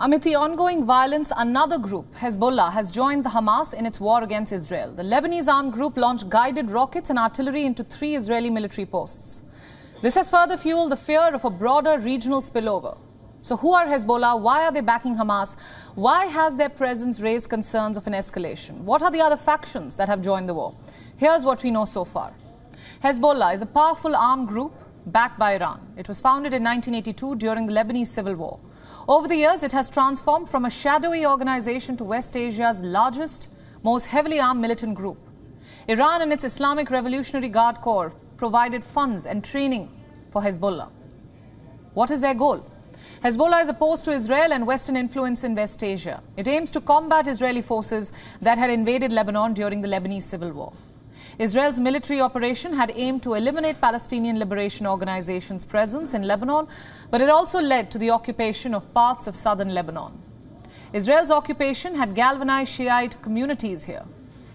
Amid the ongoing violence, another group, Hezbollah, has joined the Hamas in its war against Israel. The Lebanese armed group launched guided rockets and artillery into three Israeli military posts. This has further fueled the fear of a broader regional spillover. So, who are Hezbollah? Why are they backing Hamas? Why has their presence raised concerns of an escalation? What are the other factions that have joined the war? Here's what we know so far Hezbollah is a powerful armed group backed by Iran. It was founded in 1982 during the Lebanese civil war. Over the years, it has transformed from a shadowy organization to West Asia's largest, most heavily armed militant group. Iran and its Islamic Revolutionary Guard Corps provided funds and training for Hezbollah. What is their goal? Hezbollah is opposed to Israel and Western influence in West Asia. It aims to combat Israeli forces that had invaded Lebanon during the Lebanese civil war. Israel's military operation had aimed to eliminate Palestinian Liberation Organization's presence in Lebanon, but it also led to the occupation of parts of southern Lebanon. Israel's occupation had galvanized Shiite communities here.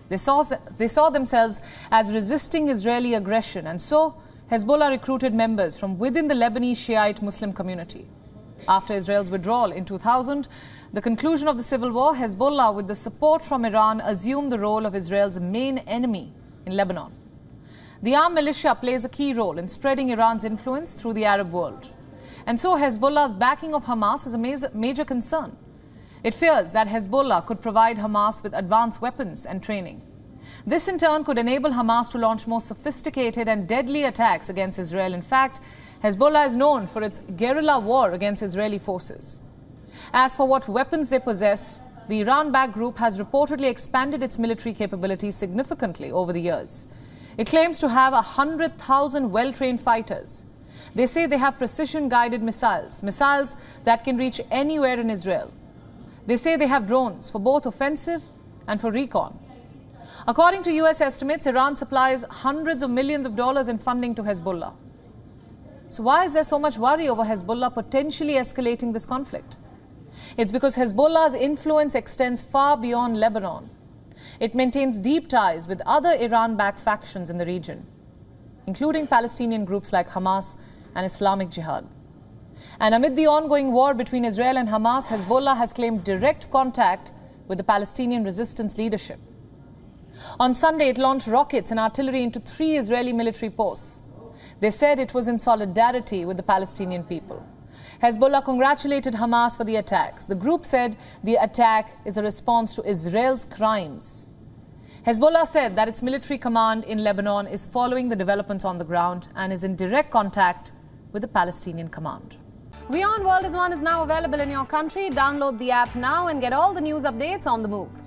They saw, they saw themselves as resisting Israeli aggression, and so Hezbollah recruited members from within the Lebanese Shiite Muslim community. After Israel's withdrawal in 2000, the conclusion of the civil war, Hezbollah, with the support from Iran, assumed the role of Israel's main enemy in Lebanon. The armed militia plays a key role in spreading Iran's influence through the Arab world. And so Hezbollah's backing of Hamas is a major concern. It fears that Hezbollah could provide Hamas with advanced weapons and training. This in turn could enable Hamas to launch more sophisticated and deadly attacks against Israel. In fact, Hezbollah is known for its guerrilla war against Israeli forces. As for what weapons they possess, the Iran-backed group has reportedly expanded its military capabilities significantly over the years. It claims to have 100,000 well-trained fighters. They say they have precision-guided missiles, missiles that can reach anywhere in Israel. They say they have drones for both offensive and for recon. According to US estimates, Iran supplies hundreds of millions of dollars in funding to Hezbollah. So why is there so much worry over Hezbollah potentially escalating this conflict? It's because Hezbollah's influence extends far beyond Lebanon. It maintains deep ties with other Iran backed factions in the region, including Palestinian groups like Hamas and Islamic Jihad. And amid the ongoing war between Israel and Hamas, Hezbollah has claimed direct contact with the Palestinian resistance leadership. On Sunday, it launched rockets and artillery into three Israeli military posts. They said it was in solidarity with the Palestinian people. Hezbollah congratulated Hamas for the attacks. The group said the attack is a response to Israel's crimes. Hezbollah said that its military command in Lebanon is following the developments on the ground and is in direct contact with the Palestinian command. WION World is One is now available in your country. Download the app now and get all the news updates on the move.